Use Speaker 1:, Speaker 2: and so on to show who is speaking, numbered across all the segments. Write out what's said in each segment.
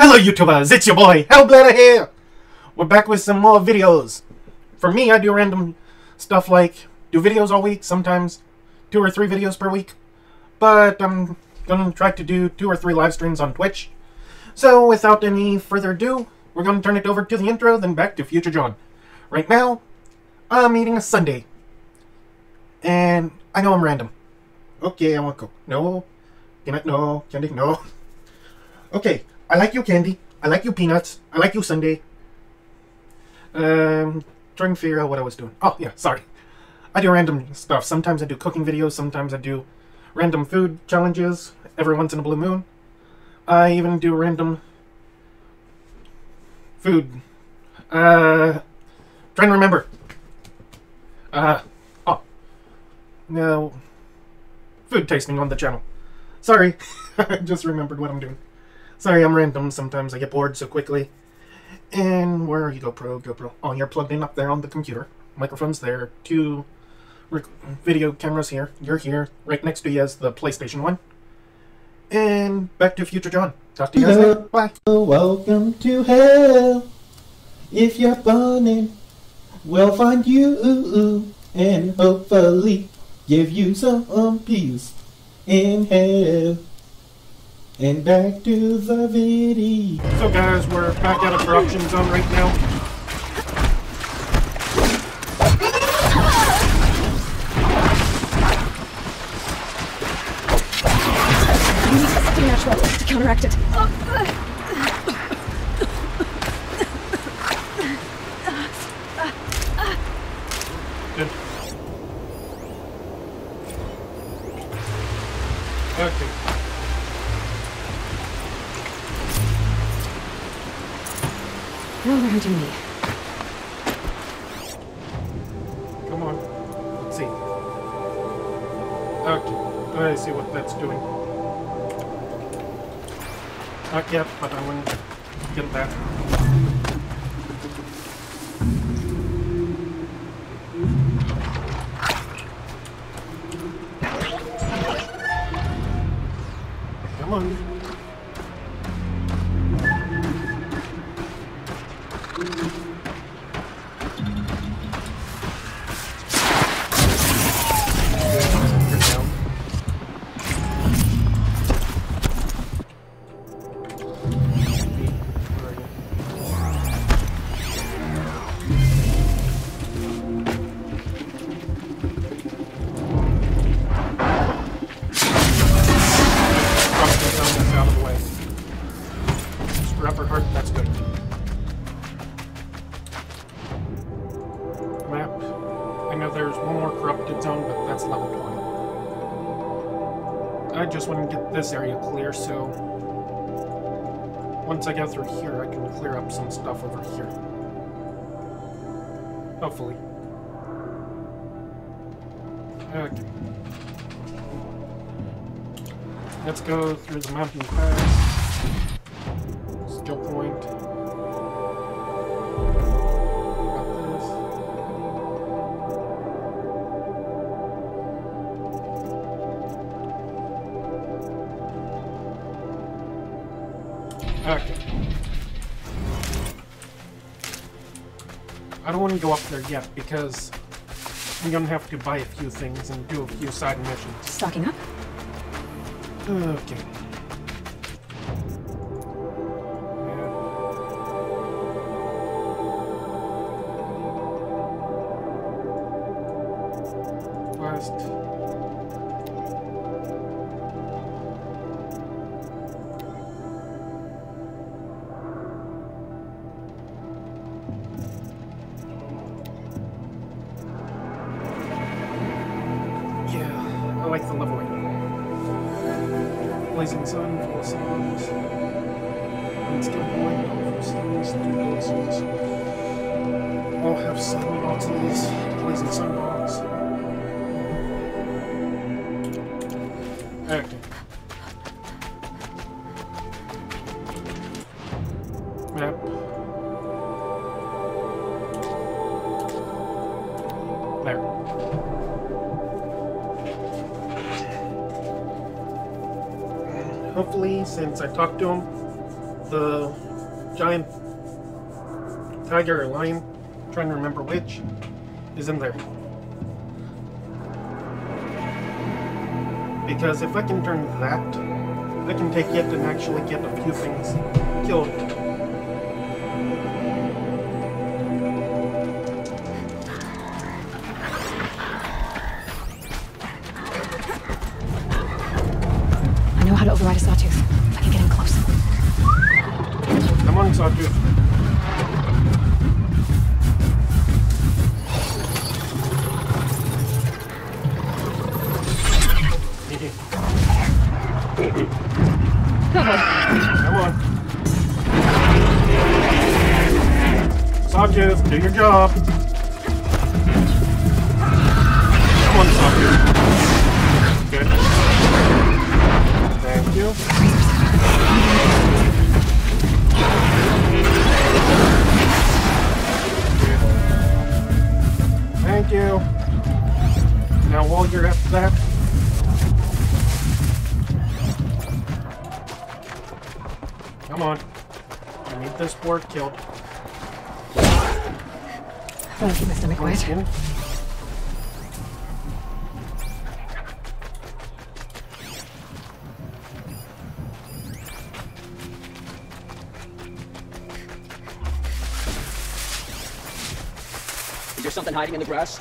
Speaker 1: Hello YouTubers, it's your boy, Hellblader here! We're back with some more videos. For me, I do random stuff like do videos all week, sometimes two or three videos per week. But I'm gonna try to do two or three live streams on Twitch. So without any further ado, we're gonna turn it over to the intro, then back to Future John. Right now, I'm eating a sundae. And I know I'm random. Okay, I want Coke. No. Peanut, no. Candy, no. Okay, I like you, Candy. I like you, Peanuts. I like you, Sunday. Um, trying to figure out what I was doing. Oh, yeah, sorry. I do random stuff. Sometimes I do cooking videos. Sometimes I do random food challenges every once in a blue moon. I even do random food. Uh, trying to remember. Uh, oh. No. Food tasting on the channel. Sorry. I just remembered what I'm doing. Sorry, I'm random. Sometimes I get bored so quickly. And where are you, GoPro? GoPro. Oh, you're plugged in up there on the computer. Microphone's there. Two video cameras here. You're here. Right next to you is the PlayStation 1. And back to Future John. Talk to you guys later. Bye.
Speaker 2: Welcome to hell. If you're burning, we'll find you and hopefully give you some peace in hell. And back to the video.
Speaker 1: So guys, we're back at a corruption zone right now.
Speaker 3: You need something natural to counteract it.
Speaker 1: I know there's one more corrupted zone, but that's level 20. I just want to get this area clear, so once I get through here, I can clear up some stuff over here. Hopefully. Okay. Let's go through the mountain pass. Skill point. I don't want to go up there yet because I'm gonna have to buy a few things and do a few side missions.
Speaker 3: Stocking up?
Speaker 1: Okay. Okay. Map. There. Hopefully, since I talked to him, the giant tiger or lion, trying to remember which, is in there. Because if I can turn that, I can take it and actually get a few things killed.
Speaker 3: I know how to override a sawtooth. I can get in close.
Speaker 1: Come on, Sawtooth. Sawtooth, do your job. Come on, Sawtooth. Good. Thank you. Thank you. Now, while you're at that, come on. I need this board killed.
Speaker 3: That'll keep my stomach quiet.
Speaker 4: Is there something hiding in the grass?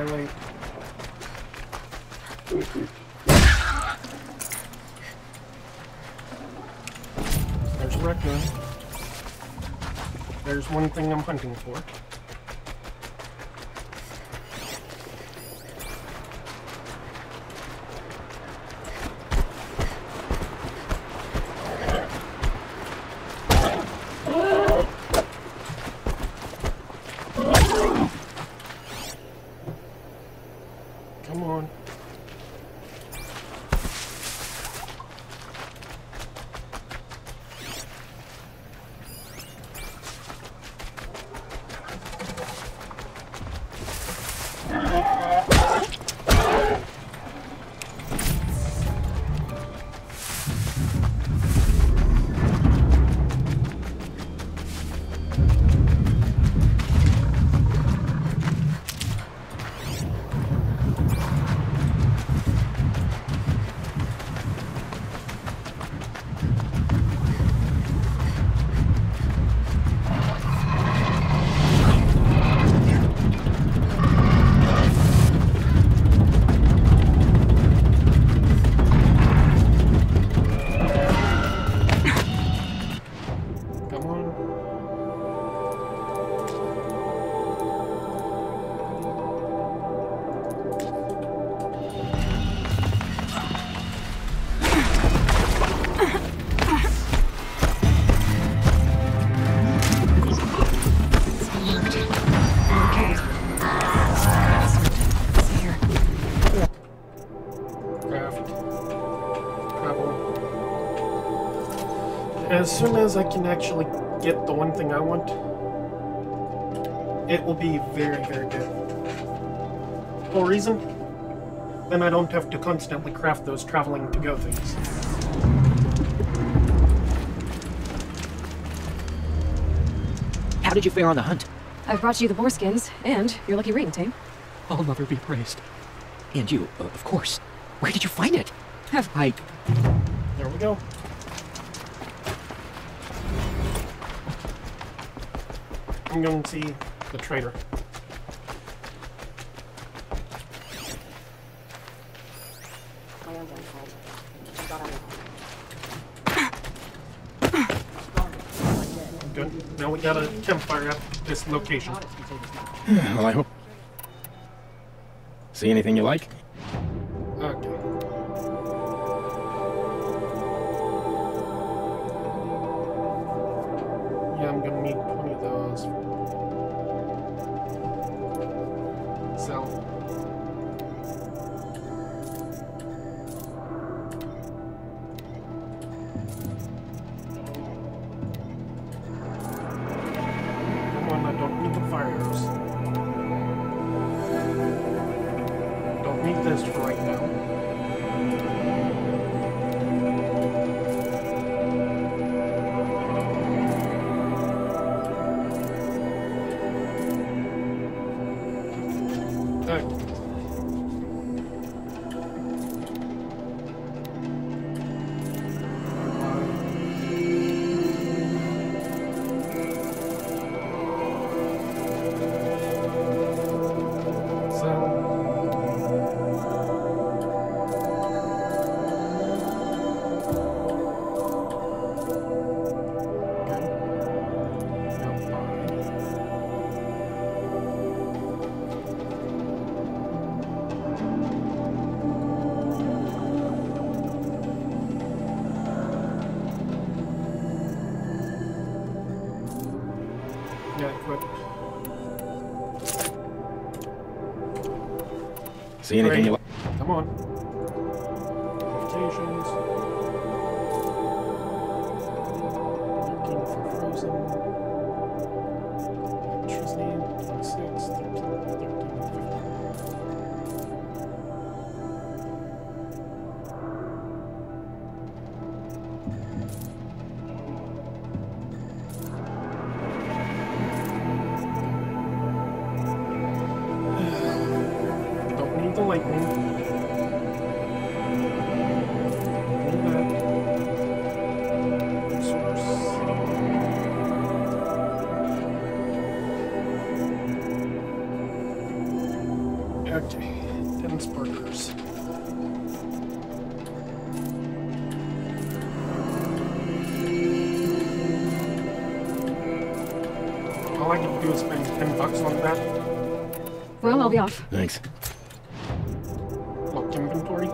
Speaker 1: I'm gonna. There's a raccoon. There's one thing I'm hunting for. As soon as I can actually get the one thing I want, it will be very, very good. For reason? Then I don't have to constantly craft those traveling to go things.
Speaker 4: How did you fare on the hunt?
Speaker 3: I've brought you the boar skins and your lucky ring, Tame.
Speaker 4: Oh, mother be praised. And you, uh, of course. Where did you find it?
Speaker 3: Have
Speaker 4: I.
Speaker 1: There we go. I'm going to see the trader. Good. Now we got a campfire at this location.
Speaker 5: Well, I hope. See anything you like?
Speaker 1: For right now.
Speaker 5: See anything you like?
Speaker 1: Come on. All I can do is spend ten bucks on that.
Speaker 3: Well, I'll be off.
Speaker 5: Thanks.
Speaker 1: Lock inventory.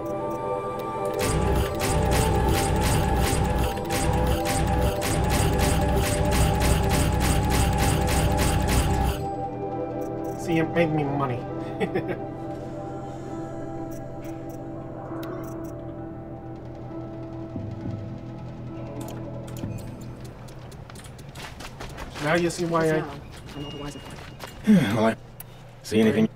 Speaker 1: See, it made me money. now you see why I...
Speaker 3: All the it.
Speaker 5: well, I... See anything?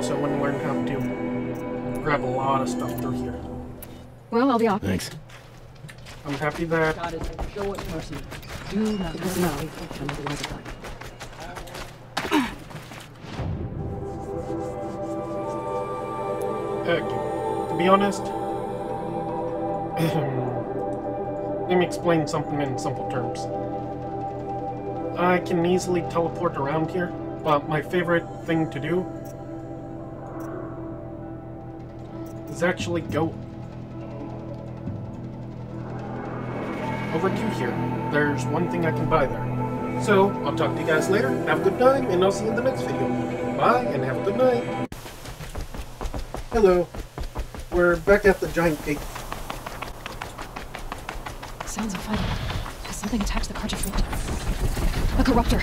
Speaker 1: Also I want to learn how to grab a lot of stuff through here.
Speaker 3: Well, I'll be off.
Speaker 5: Thanks.
Speaker 1: I'm happy that
Speaker 6: God is show us mercy. Do not
Speaker 3: Because now, I'm all the wiser for it.
Speaker 1: Okay. To be honest, let me explain something in simple terms. I can easily teleport around here, but my favorite thing to do actually go over to here. There's one thing I can buy there. So, I'll talk to you guys later. Have a good time, and I'll see you in the next video. Bye, and have a good night. Hello. We're back at the giant gate.
Speaker 3: Sounds of fighting. Has something attacked the Carja fleet? A corruptor.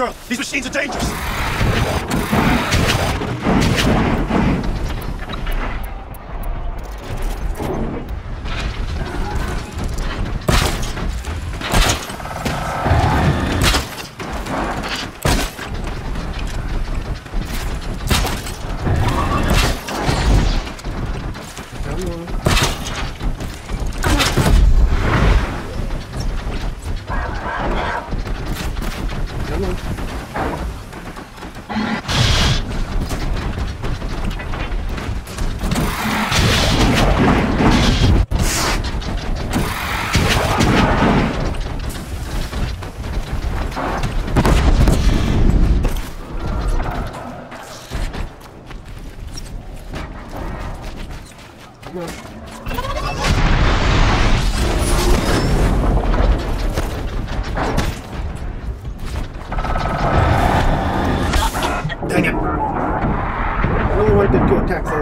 Speaker 7: Girl! These machines are dangerous!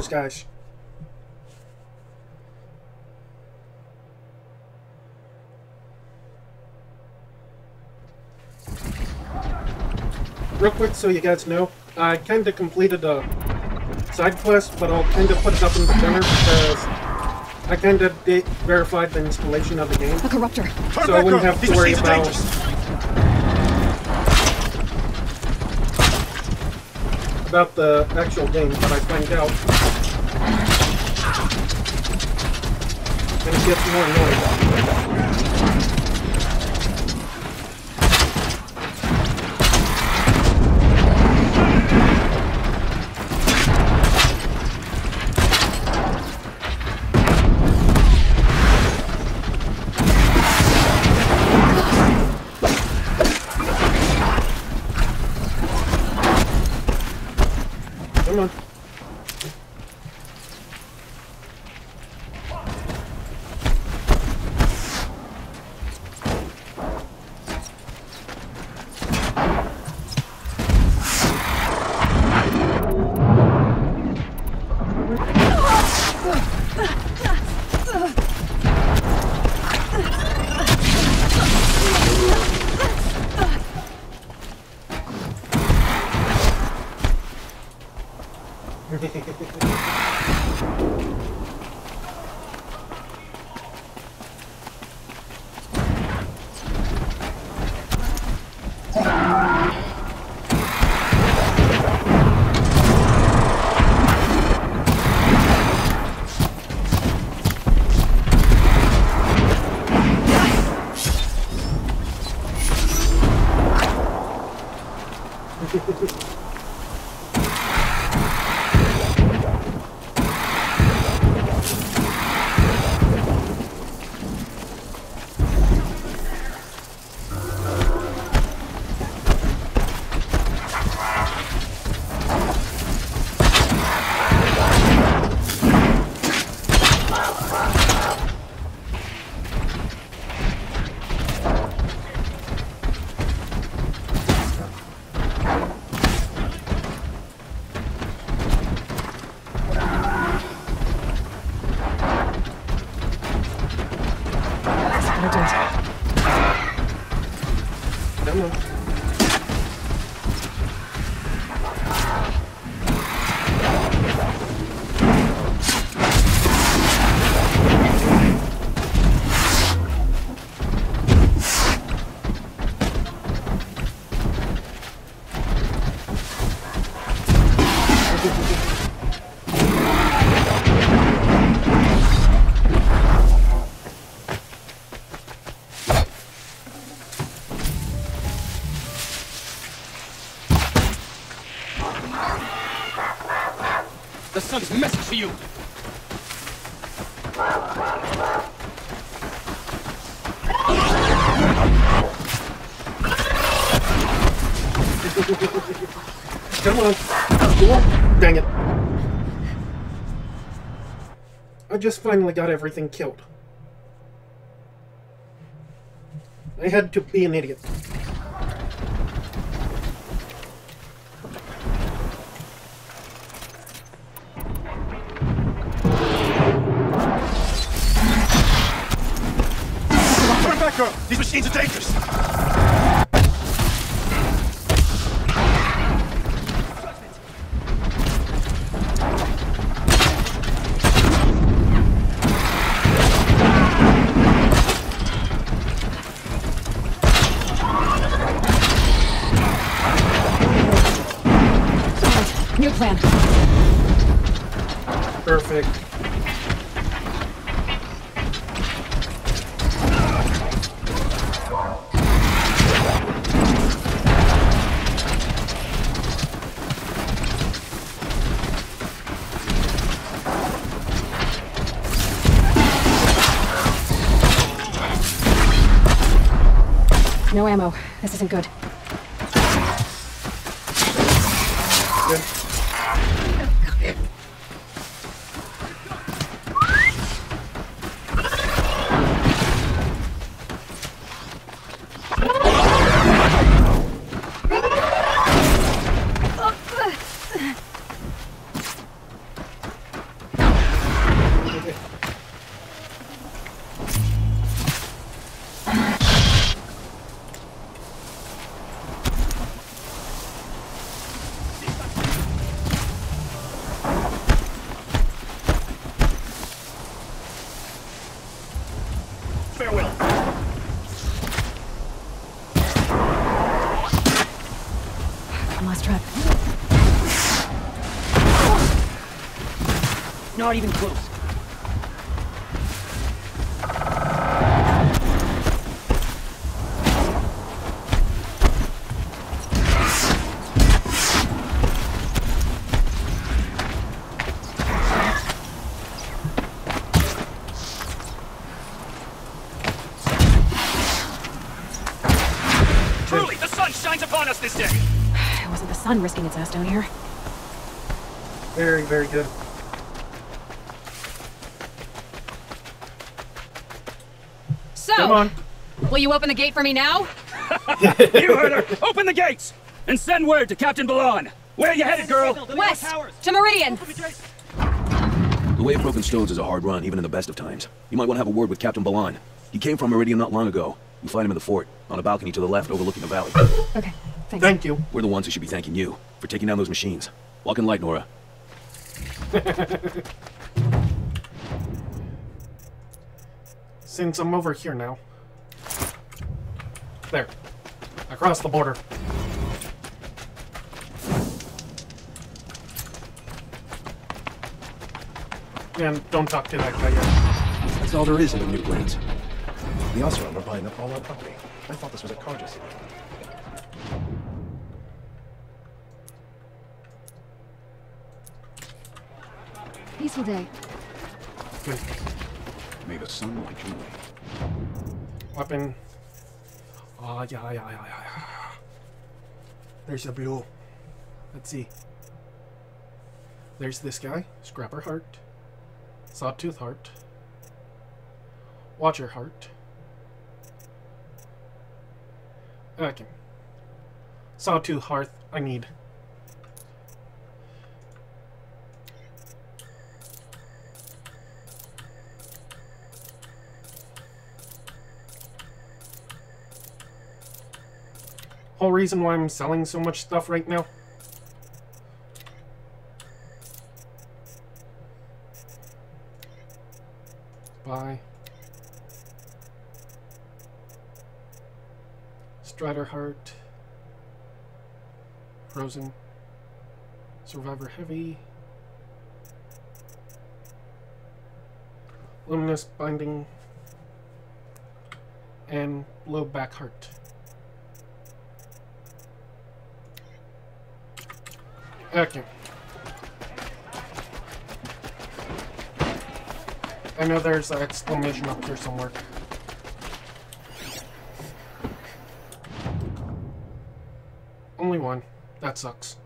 Speaker 1: Those guys. Real quick, so you guys know, I kind of completed a side quest, but I'll kind of put it up in the corner because I kind of verified the installation of the game,
Speaker 3: A corruptor.
Speaker 7: Turn
Speaker 1: so I wouldn't
Speaker 7: girl.
Speaker 1: have
Speaker 7: These
Speaker 1: to worry about
Speaker 7: dangerous.
Speaker 1: about the actual game, but I find out. And it gets more
Speaker 4: The sun's message for you.
Speaker 1: Come on. Come on. Dang it. I just finally got everything killed. I had to be an idiot.
Speaker 3: Isn't good.
Speaker 4: Not even close.
Speaker 7: Truly, the sun shines upon us this day.
Speaker 3: It wasn't the sun risking its ass down here.
Speaker 1: Very, very good.
Speaker 3: So,
Speaker 1: Come on.
Speaker 3: Will you open the gate for me now?
Speaker 7: You heard her. Open the gates and send word to Captain Balahn. Where are you headed, girl?
Speaker 3: West to Meridian.
Speaker 4: The way of Broken Stones is a hard run, even in the best of times. You might want to have a word with Captain Balahn. He came from Meridian not long ago. You find him in the fort, on a balcony to the left overlooking the valley.
Speaker 3: Okay, thanks.
Speaker 1: Thank you.
Speaker 4: We're the ones who should be thanking you for taking down those machines. Walk in light, Nora.
Speaker 1: Since I'm over here now. There. Across the border. And don't talk to that guy yet.
Speaker 4: That's all there is in the new plans.
Speaker 5: The Oseram are buying up all our property. I thought this was a Cargus.
Speaker 3: Peaceful day.
Speaker 1: Good.
Speaker 5: May the sun light your way.
Speaker 1: Weapon. Ah, yeah, yeah, yeah, yeah, yeah. There's a blue. Let's see. There's this guy. Scrapper Heart. Sawtooth Heart. Watcher Heart. Okay. Sawtooth Heart, I need. Reason why I'm selling so much stuff right now. Buy. Strider Heart. Frozen. Survivor Heavy. Luminous Binding. And Low Back Heart. Okay. I know there's an exclamation up here somewhere. Only one. That sucks.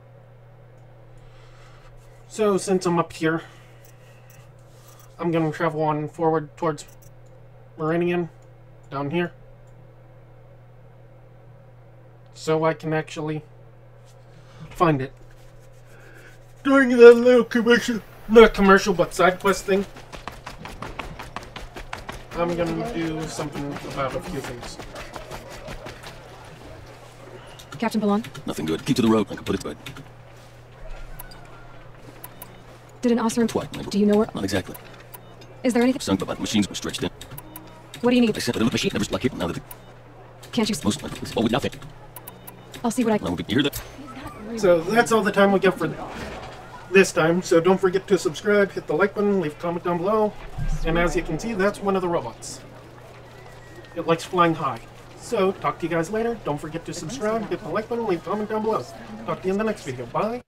Speaker 1: So, since I'm up here, I'm gonna travel on forward towards Meridian, down here. So I can actually find it during that little commercial, not commercial, but side quest thing, I'm gonna do something about a few things.
Speaker 3: Captain Balahn,
Speaker 4: Nothing good. Keep to the road. I can put it to bed.
Speaker 3: did an Oseram...
Speaker 4: What?
Speaker 3: Do you know where...
Speaker 4: Not exactly.
Speaker 3: Is there anything...
Speaker 4: Some but machines were stretched in.
Speaker 3: What do you
Speaker 4: I
Speaker 3: need?
Speaker 4: sent the machine never like it. Now that
Speaker 3: Can't you...
Speaker 4: most oh with nothing.
Speaker 3: I'll see what I...
Speaker 4: can. we hear that.
Speaker 1: So that's all the time we get for this time. So don't forget to subscribe, hit the like button, leave a comment down below. And as you can see, that's one of the robots. It likes flying high. So talk to you guys later. Don't forget to subscribe, hit the like button, leave a comment down below. Talk to you in the next video. Bye.